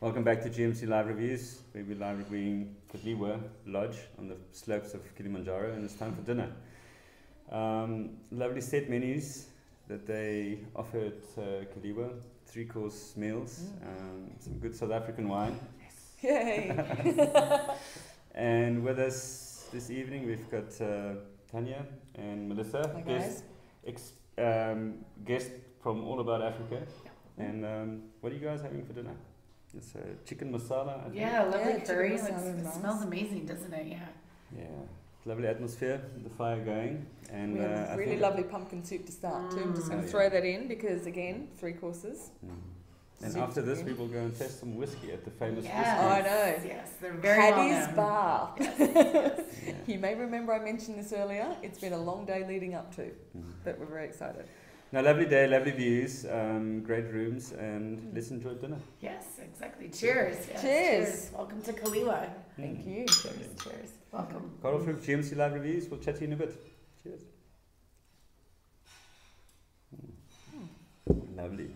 Welcome back to GMC Live Reviews. We'll be live reviewing Kaliwa Lodge on the slopes of Kilimanjaro, and it's time for dinner. Um, lovely set menus that they offer at uh, three course meals, um, some good South African wine. Yes! Yay! And with us this evening, we've got uh, Tania and Melissa, Hi guest, ex, um, guest from All About Africa. And um, what are you guys having for dinner? It's a chicken masala. I think. Yeah, lovely Yeah, chicken curry. masala it smells amazing, doesn't it? Yeah. Yeah, lovely atmosphere, the fire going, and we uh, have I really lovely pumpkin soup to start too. I'm just Mm. going Oh, to yeah. throw that in because again, three courses. Mm. And Soup's after this, good. we will go and test some whiskey at the famous Yes. Oh, I know. Yes, they're very well Paddy's known. Bar. whiskey. Yeah. You may remember I mentioned this earlier. It's been a long day leading up to, Mm. but we're very excited. No, lovely day, lovely views, um, great rooms, and Mm. let's enjoy dinner. Yes, exactly. Cheers. Yes, Cheers. Welcome to Kaliwa. Thank Mm. you. Cheers. Cheers. Welcome. Carl from GMC Live Reviews. We'll chat to you in a bit. Cheers. Mm. Lovely.